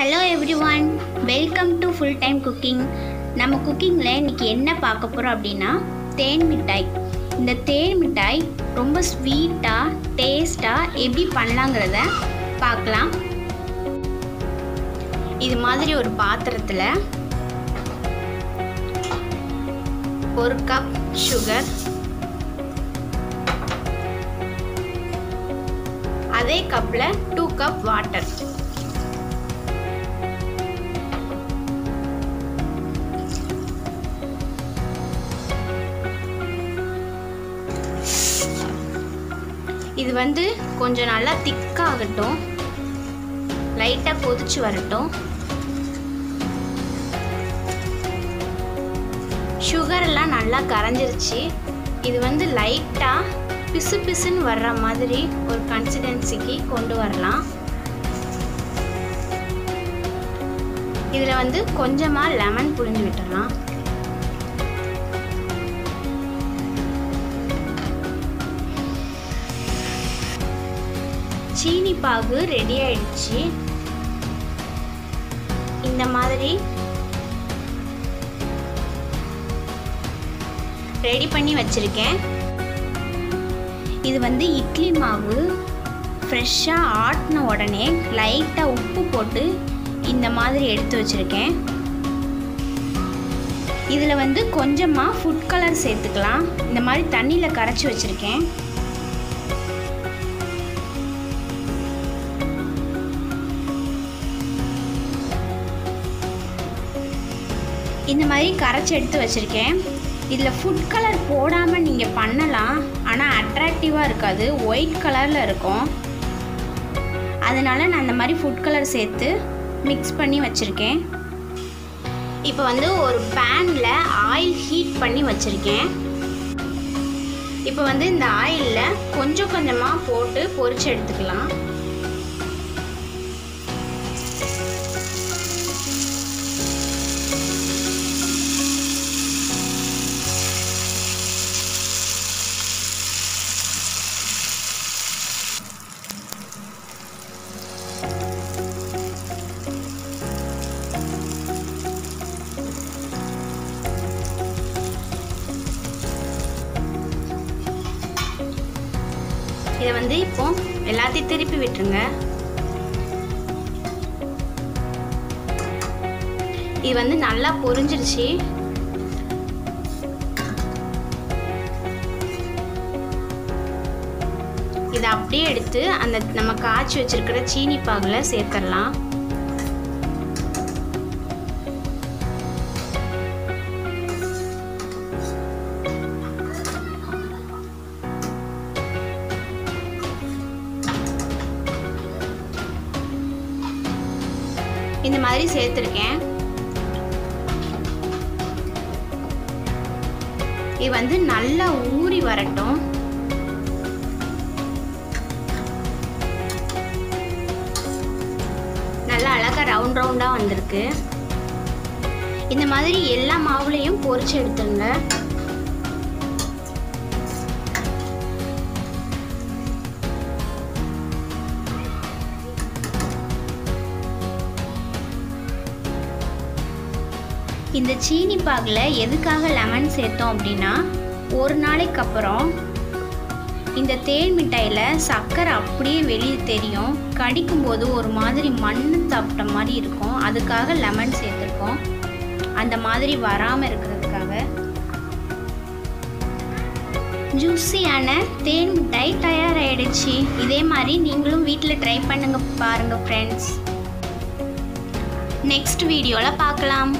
Hello everyone welcome to full time cooking நம்ம குக்கிங்கில் இன்றைக்கி என்ன பார்க்க போகிறோம் அப்படின்னா தேன் மிட்டாய். இந்த தேன் மிட்டாய் ரொம்ப ஸ்வீட்டாக டேஸ்ட்டாக எப்படி பண்ணலாங்கிறத பார்க்கலாம். இது மாதிரி ஒரு பாத்திரத்தில் ஒரு கப் சுகர் அதே கப்பில் டூ கப் வாட்டர் இது வந்து கொஞ்சம் நல்லா திக்காகட்டும். லைட்டாக கொதிச்சு வரட்டும். சுகரெல்லாம் நல்லா கரைஞ்சிருச்சு. இது வந்து லைட்டாக பிசு பிசுன்னு வர்ற மாதிரி ஒரு கன்சிஸ்டன்சிக்கு கொண்டு வரலாம். இதில் வந்து கொஞ்சமாக லெமன் புழிஞ்சு விட்டுடலாம் சீனி பாகு ரெடி ஆயிடுச்சு. இந்த மாதிரி ரெடி பண்ணி வச்சுருக்கேன். இது வந்து இட்லி மாவு ஃப்ரெஷ்ஷாக ஆட்டின உடனே லைட்டாக உப்பு போட்டு இந்த மாதிரி எடுத்து வச்சுருக்கேன். இதில் வந்து கொஞ்சமாக ஃபுட் கலர் சேர்த்துக்கலாம். இந்த மாதிரி தண்ணியில் கரைச்சி வச்சுருக்கேன். இந்த மாதிரி கரைச்சி எடுத்து வச்சுருக்கேன். இதில் ஃபுட் கலர் போடாமல் நீங்கள் பண்ணலாம். ஆனால் அட்ராக்டிவாக இருக்காது. ஒயிட் கலரில் இருக்கும். அதனால் நான் இந்த மாதிரி ஃபுட் கலர் சேர்த்து மிக்ஸ் பண்ணி வச்சுருக்கேன். இப்போ வந்து ஒரு பேனில் ஆயில் ஹீட் பண்ணி வச்சுருக்கேன். இப்போ வந்து இந்த ஆயிலில் கொஞ்சம் கொஞ்சமாக போட்டு பொரிச்சு எடுத்துக்கலாம். இதை வந்து இப்போ எல்லாத்தையும் திருப்பி விட்டுருங்க. இது வந்து நல்லா பொரிஞ்சிருச்சு. இதை அப்படியே எடுத்து அந்த நம்ம காய்ச்சி வச்சிருக்கிற சீனி பாகில் சேர்த்துடலாம். இந்த மாதிரி சேர்த்துருக்கேன். இது வந்து நல்லா ஊறி வரட்டும். நல்லா அழகாக ரவுண்ட் ரவுண்டாக வந்திருக்கு. இந்த மாதிரி எல்லா மாவுலையும் பொறிச்சு எடுத்துருங்க. இந்த சீனி பாகில் எதுக்காக லெமன் சேர்த்தோம் அப்படின்னா ஒரு நாளைக்கு அப்புறம் இந்த தேன் மிட்டாயில் சர்க்கரை அப்படியே வெளியே தெரியும். கடிக்கும்போது ஒரு மாதிரி மண் சாப்பிட்ட மாதிரி இருக்கும். அதுக்காக லெமன் சேர்த்துருக்கோம். அந்த மாதிரி வராமல் இருக்கிறதுக்காக. ஜூஸியான தேன் மிட்டாய் தயாராகிடுச்சு இதே மாதிரி நீங்களும் வீட்டில் ட்ரை பண்ணுங்க பாருங்கள் ஃப்ரெண்ட்ஸ் நெக்ஸ்ட் வீடியோவில் பார்க்கலாம்